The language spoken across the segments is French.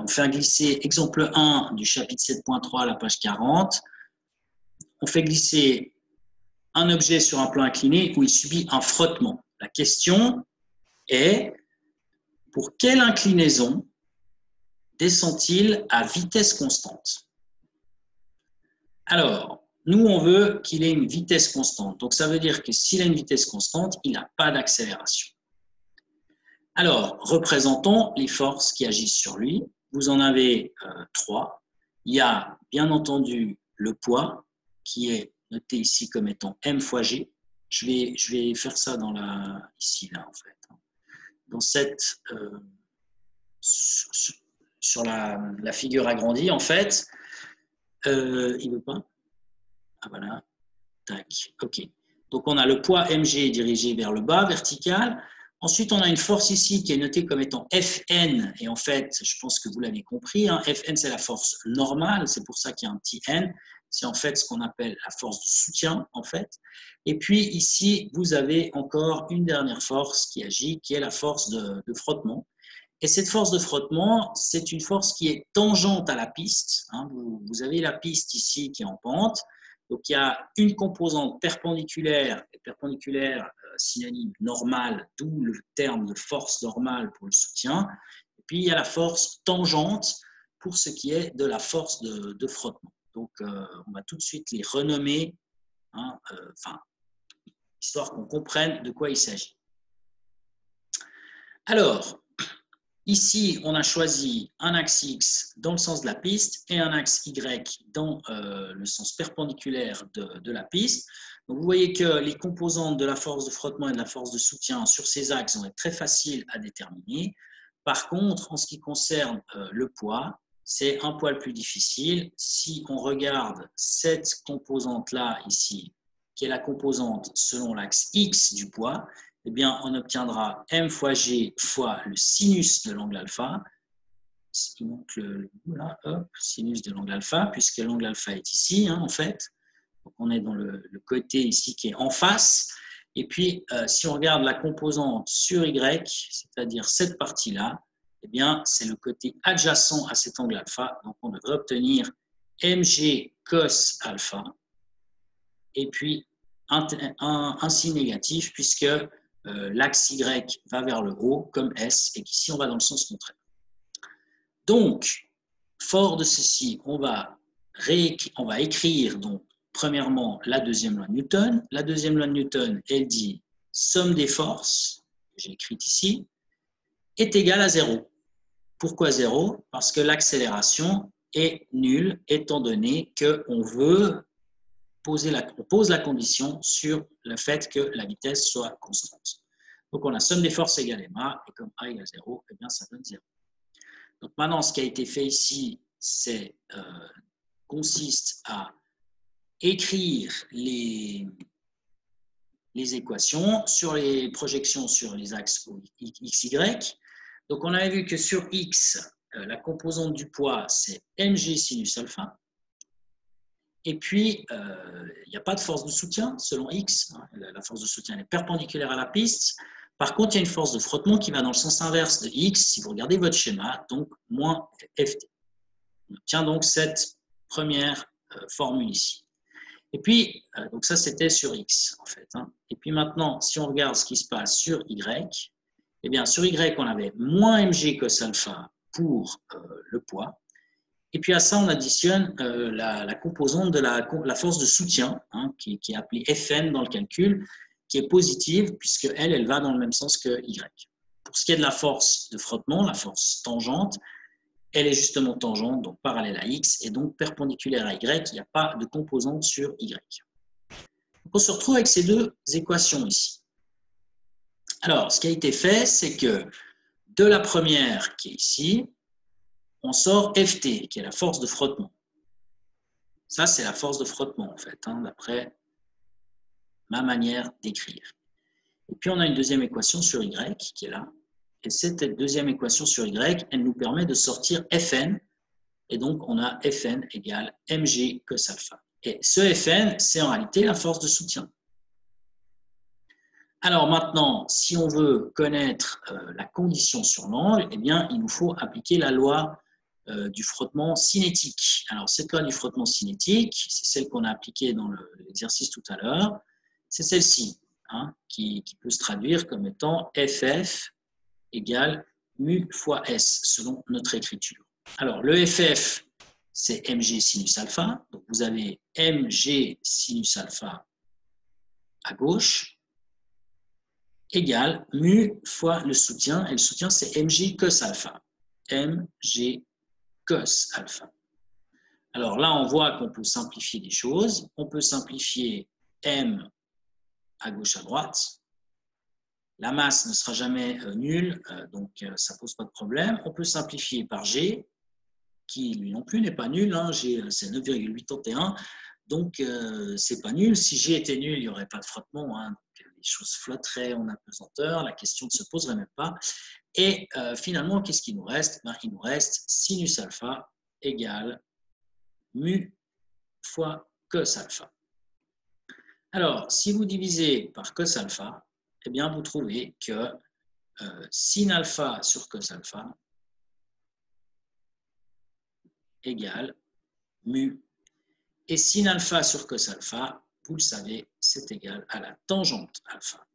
On fait glisser exemple 1 du chapitre 7.3 à la page 40. On fait glisser un objet sur un plan incliné où il subit un frottement. La question est pour quelle inclinaison descend-il à vitesse constante? Alors, nous, on veut qu'il ait une vitesse constante. Donc, ça veut dire que s'il a une vitesse constante, il n'a pas d'accélération. Alors, représentons les forces qui agissent sur lui. Vous en avez euh, trois. Il y a bien entendu le poids qui est noté ici comme étant m fois g. Je vais, je vais faire ça dans la, ici, là, en fait. Dans cette, euh, sur la, figure agrandie, en fait, euh, il ne veut pas? Ah voilà, tac, ok. Donc on a le poids mg dirigé vers le bas, vertical. Ensuite, on a une force ici qui est notée comme étant Fn, et en fait, je pense que vous l'avez compris, hein, Fn c'est la force normale, c'est pour ça qu'il y a un petit n, c'est en fait ce qu'on appelle la force de soutien, en fait. Et puis ici, vous avez encore une dernière force qui agit, qui est la force de, frottement. Et cette force de frottement, c'est une force qui est tangente à la piste. Hein. vous, avez la piste ici qui est en pente, donc il y a une composante perpendiculaire, et perpendiculaire synonyme normal, d'où le terme de force normale pour le soutien. Et puis il y a la force tangente pour ce qui est de la force de, frottement. Donc euh, on va tout de suite les renommer, hein, euh, histoire qu'on comprenne de quoi il s'agit. Alors, Ici, on a choisi un axe X dans le sens de la piste et un axe Y dans euh, le sens perpendiculaire de, la piste. Donc, vous voyez que les composantes de la force de frottement et de la force de soutien sur ces axes vont être très faciles à déterminer. Par contre, en ce qui concerne euh, le poids, c'est un poil plus difficile. Si on regarde cette composante-là ici, qui est la composante selon l'axe X du poids, eh bien, on obtiendra m fois g fois le sinus de l'angle alpha. Sinus de l'angle alpha, puisque l'angle alpha est ici, hein, en fait. Donc, on est dans le, côté ici qui est en face. Et puis, euh, si on regarde la composante sur y, c'est-à-dire cette partie-là, eh bien, c'est le côté adjacent à cet angle alpha. Donc, on devrait obtenir mg cos alpha. Et puis, un, un signe négatif, puisque euh, l'axe Y va vers le haut comme S et qu'ici on va dans le sens contraire. Donc, fort de ceci, on va, on va écrire donc premièrement la deuxième loi de Newton. La deuxième loi de Newton, elle dit somme des forces, j'ai écrit ici, est égale à zéro. Pourquoi zéro? Parce que l'accélération est nulle étant donné qu'on veut on pose la condition sur le fait que la vitesse soit constante. Donc, on a somme des forces égale ma, et comme A égale 0, eh bien, ça donne 0. Donc, maintenant, ce qui a été fait ici, c'est euh, consiste à écrire les, les équations sur les projections sur les axes x, y. Donc, on avait vu que sur x, euh, la composante du poids, c'est mg sinus alpha. Et puis, euh, il n'y a pas de force de soutien selon X. Hein. La force de soutien est perpendiculaire à la piste. Par contre, il y a une force de frottement qui va dans le sens inverse de X, si vous regardez votre schéma, donc moins Ft. On obtient donc cette première euh, formule ici. Et puis, euh, donc ça c'était sur X en fait. Hein. Et puis maintenant, si on regarde ce qui se passe sur Y, eh bien sur Y, on avait moins mg cos alpha pour le poids. Et puis à ça, on additionne euh, la, composante de la, force de soutien, hein, qui, est appelée Fn dans le calcul, qui est positive, puisque elle, elle va dans le même sens que Y. Pour ce qui est de la force de frottement, la force tangente, elle est justement tangente, donc parallèle à X, et donc perpendiculaire à Y. Il n'y a pas de composante sur Y. on se retrouve avec ces deux équations ici. Alors, ce qui a été fait, c'est que de la première qui est ici, on sort Ft, qui est la force de frottement. Ça, c'est la force de frottement, en fait, hein, d'après ma manière d'écrire. Et puis, on a une deuxième équation sur Y qui est là. Et cette deuxième équation sur Y, elle nous permet de sortir Fn. Et donc, on a Fn égale mg cos alpha. Et ce Fn, c'est en réalité la force de soutien. Alors maintenant, si on veut connaître euh, la condition sur l'angle, eh bien, il nous faut appliquer la loi euh, du frottement cinétique. Alors, cette loi du frottement cinétique, c'est celle qu'on a appliquée dans l'exercice tout à l'heure. C'est celle-ci, hein, qui, peut se traduire comme étant FF égale mu fois S, selon notre écriture. Alors, le FF, c'est mg sinus alpha. Donc, vous avez mg sinus alpha à gauche égale mu fois le soutien. Et le soutien, c'est mg cos alpha. mg alpha. Alors là, on voit qu'on peut simplifier des choses. On peut simplifier m à gauche à droite. La masse ne sera jamais euh, nulle, euh, donc euh, ça ne pose pas de problème. On peut simplifier par g, qui lui non plus n'est pas nul. Hein. G, c'est 9,81. Donc, ce c'est pas nul. Si G était nul, il n'y aurait pas de frottement. Hein. Les choses flotteraient en apesanteur. La question ne se poserait même pas. Et euh, finalement, qu'est-ce qu'il nous reste? Ben, Il nous reste sinus alpha égale mu fois cos alpha. Alors, si vous divisez par cos alpha, eh bien, vous trouvez que euh, sin alpha sur cos alpha égale mu. Et sin alpha sur cos alpha, vous le savez, c'est égal à la tangente alpha.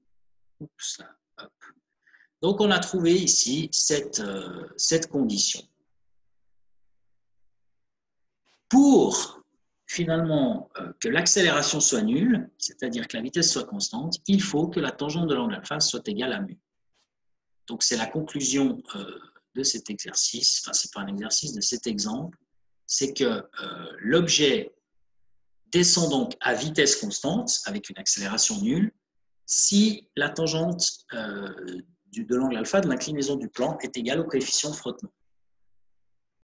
Donc, on a trouvé ici cette, euh, condition. Pour finalement euh, que l'accélération soit nulle, c'est-à-dire que la vitesse soit constante, il faut que la tangente de l'angle alpha soit égale à mu. Donc, c'est la conclusion euh, de cet exercice, enfin, ce n'est pas un exercice, de cet exemple, c'est que l'objet descend donc à vitesse constante avec une accélération nulle si la tangente de l'angle alpha de l'inclinaison du plan est égale au coefficient de frottement.